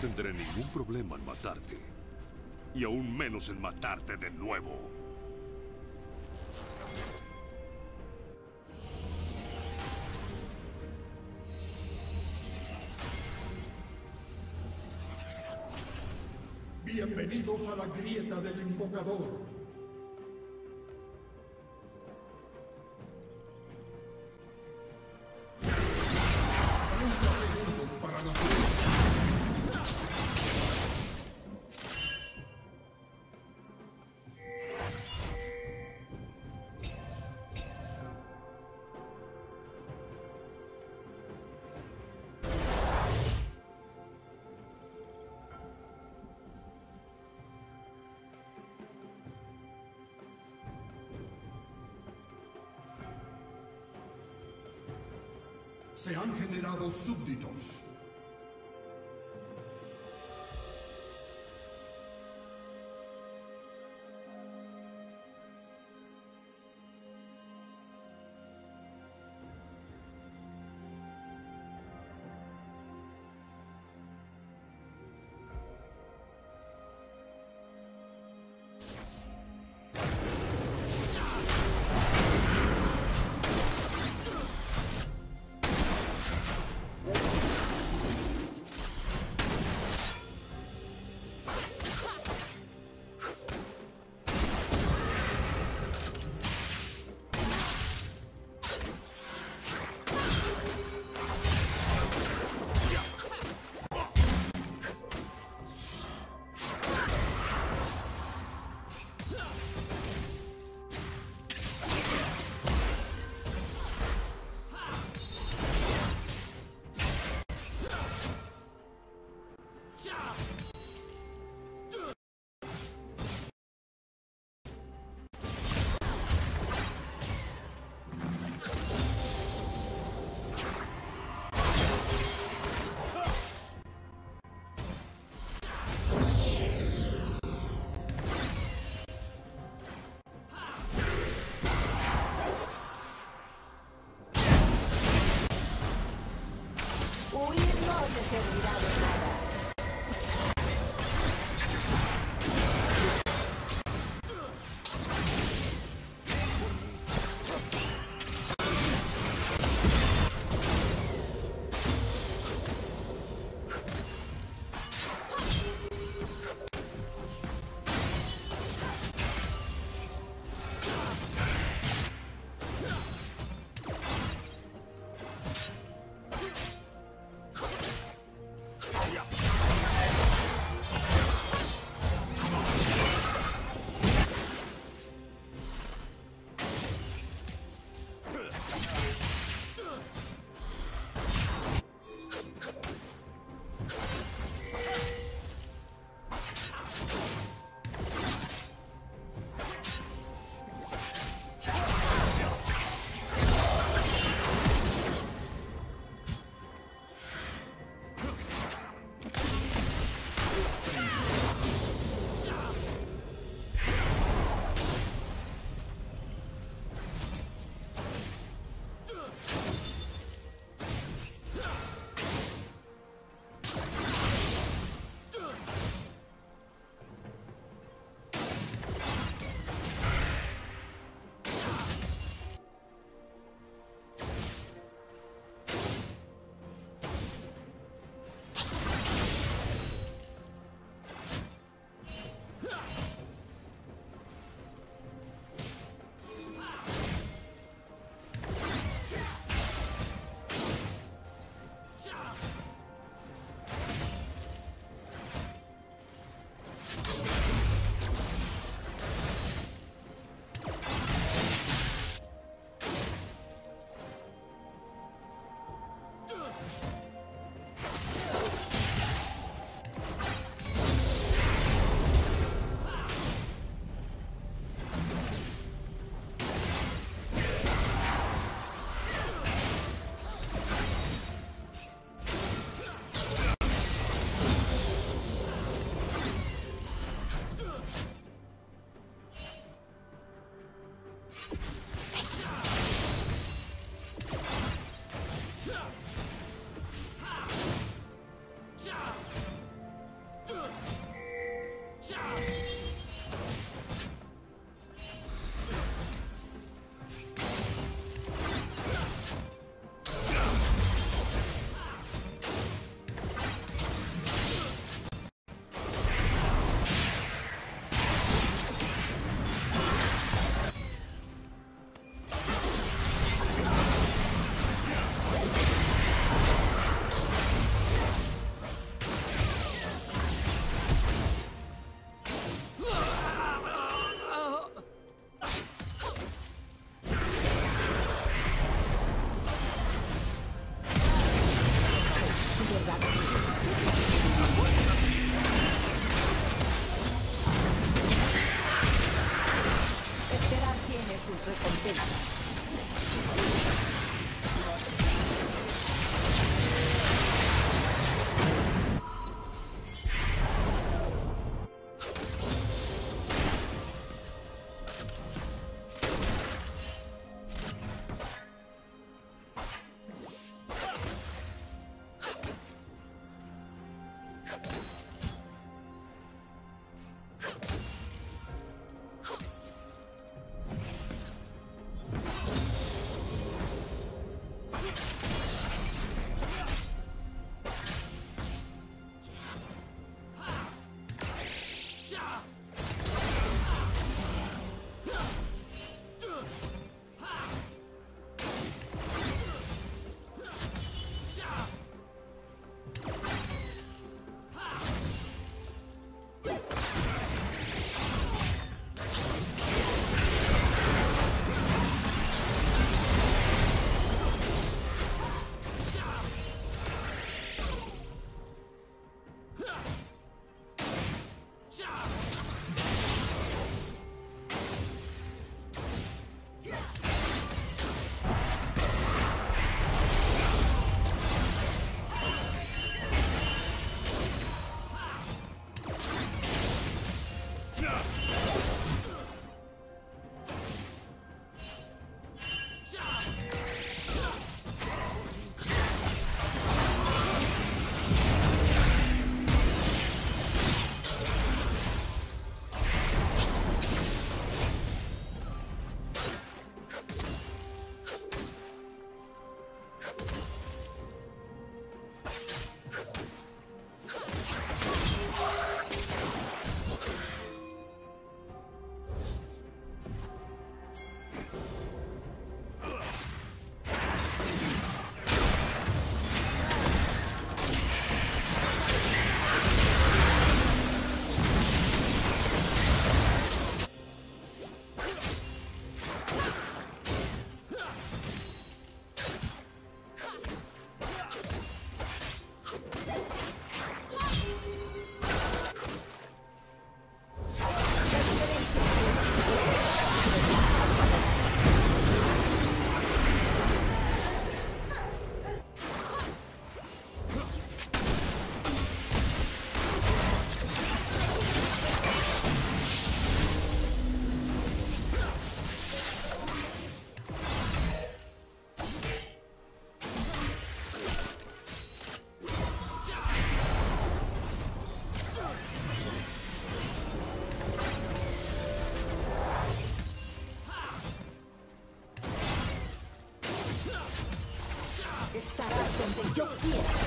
tendré ningún problema en matarte. Y aún menos en matarte de nuevo. Bienvenidos a la grieta del invocador. Se han generado súbditos. said Don't heal.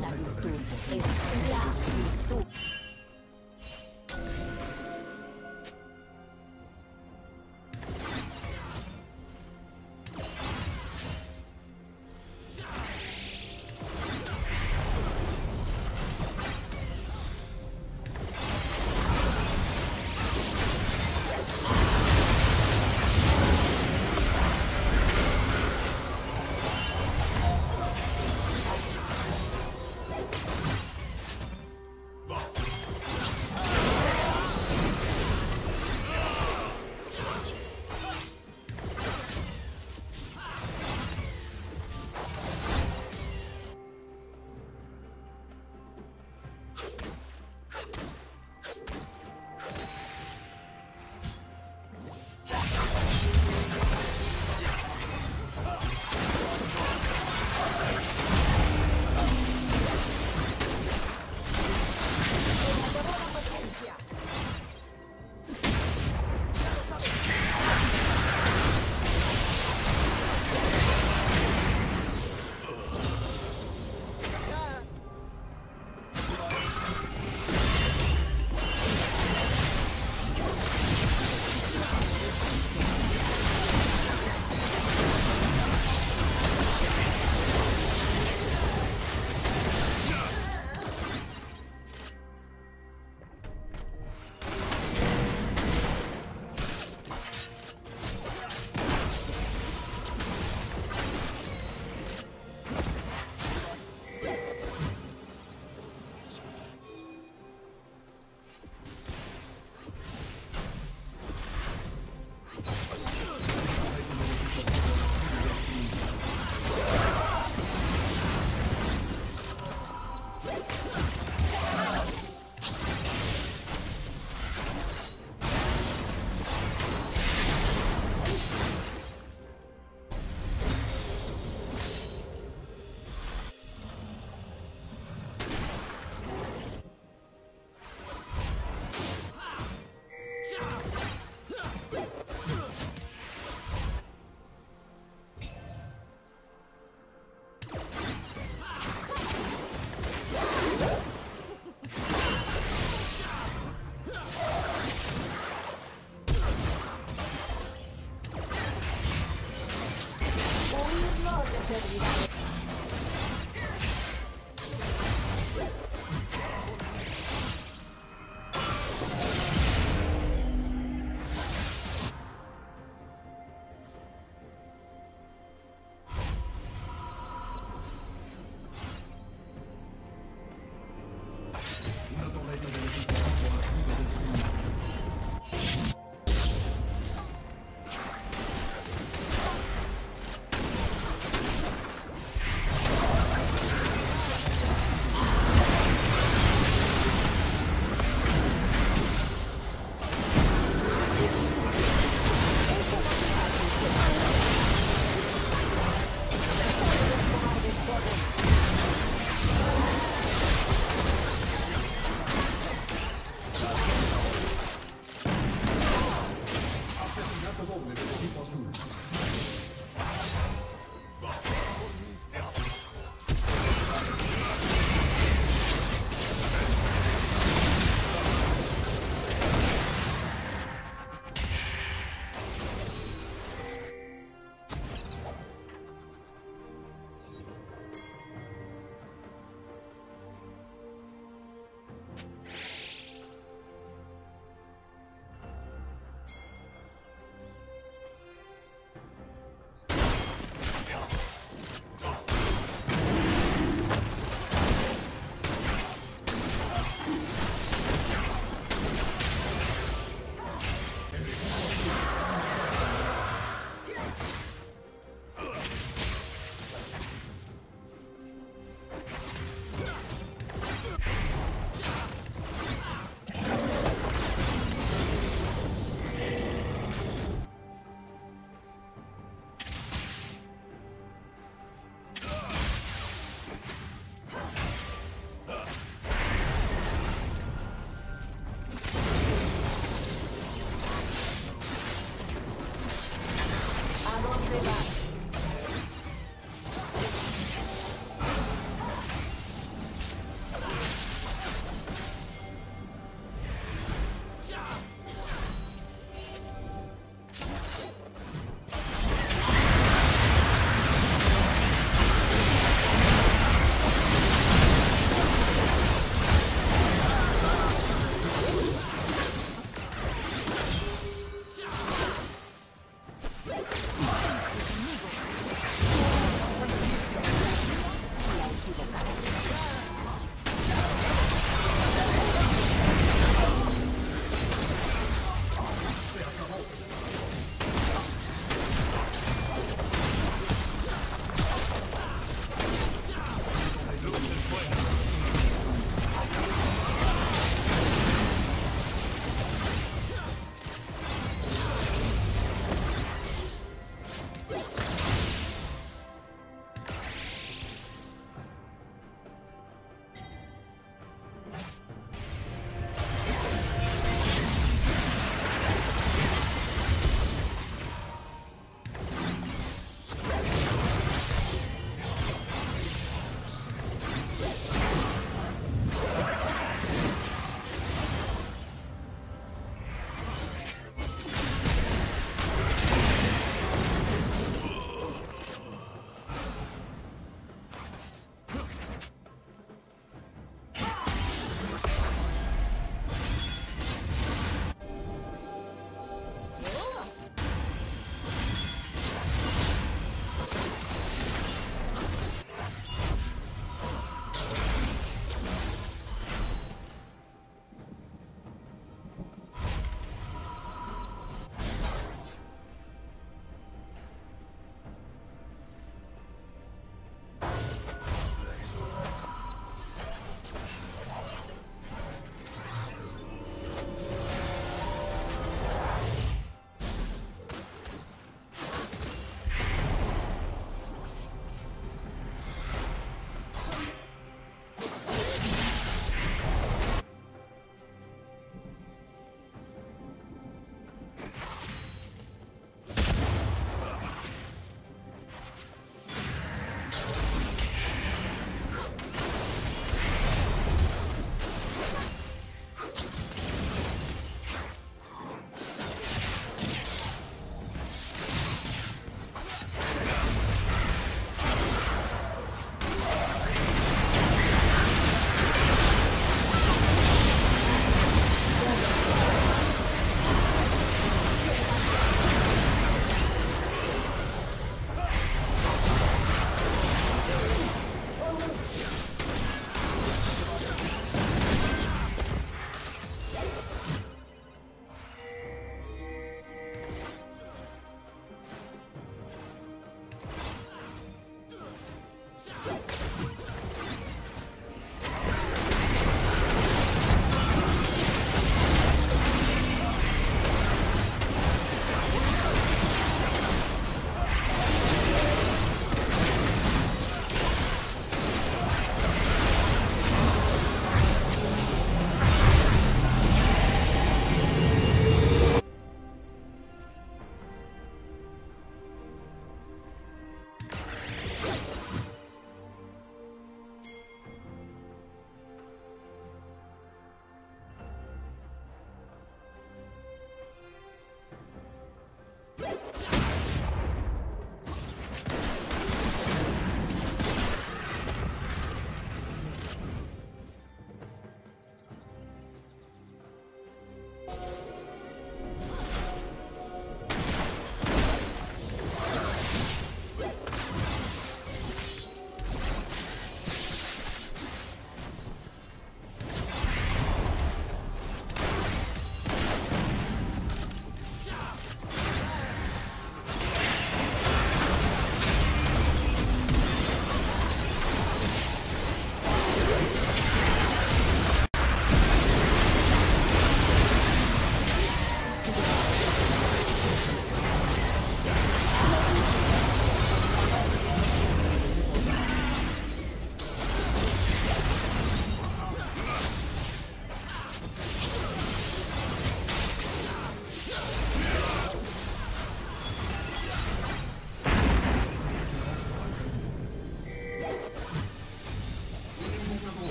La virtud, es la virtud.